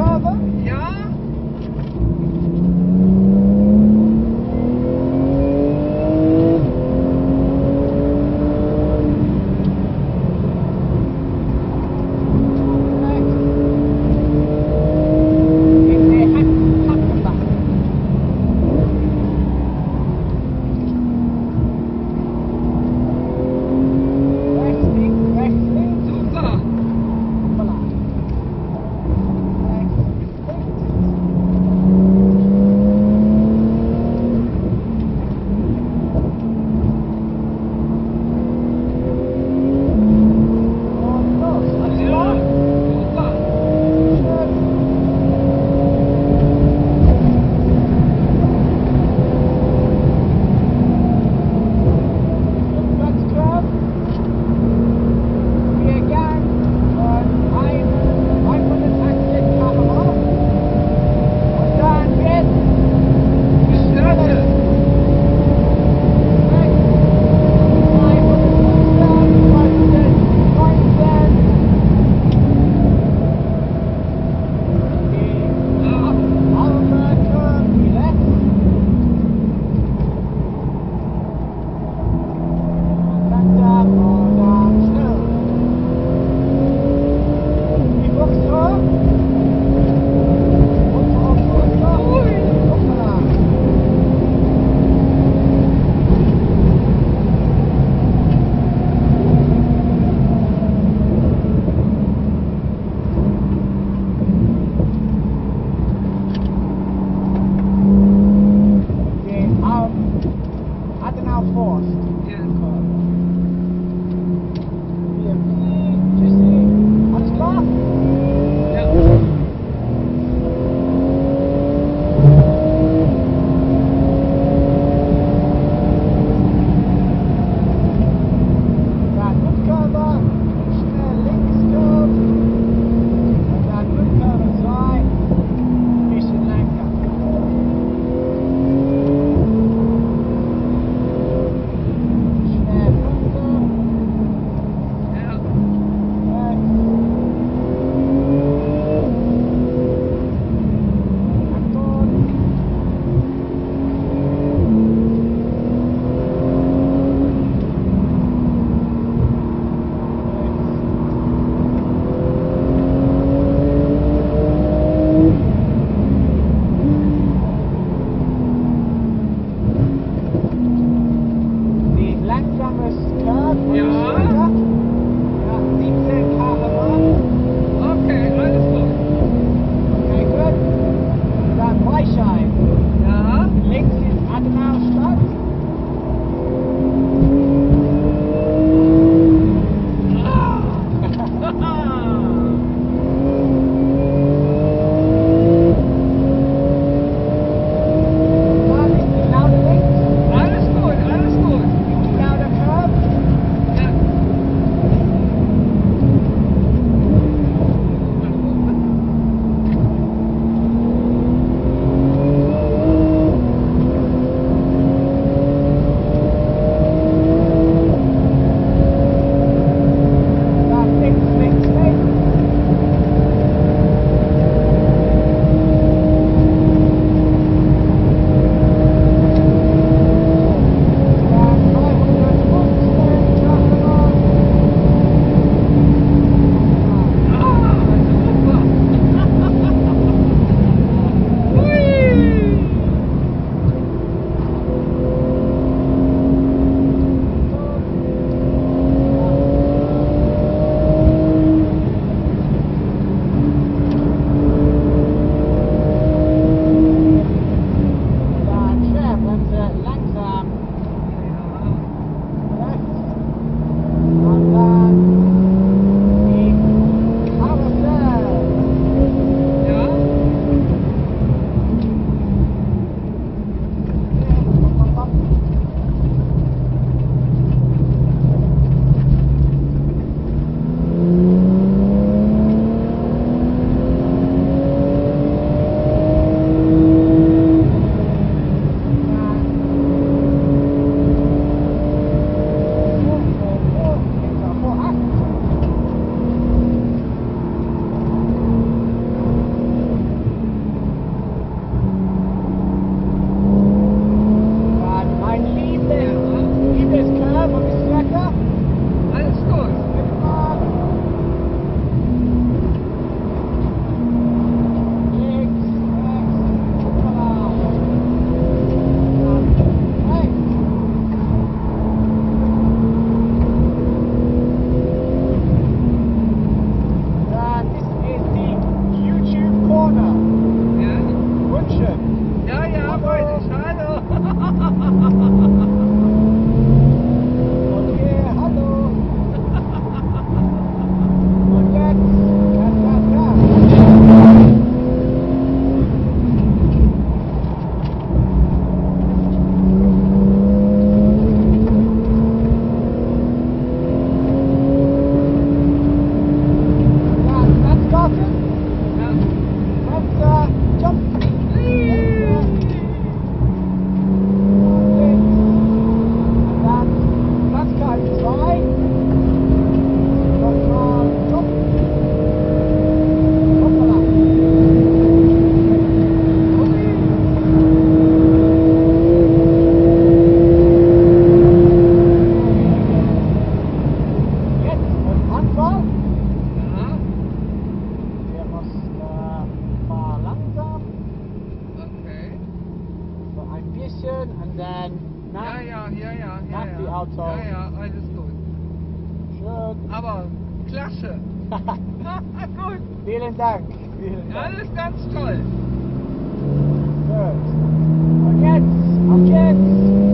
prova Aber klasse. gut. Vielen Dank. Vielen Dank. Alles ganz toll. Gut. Und jetzt, auf geht's.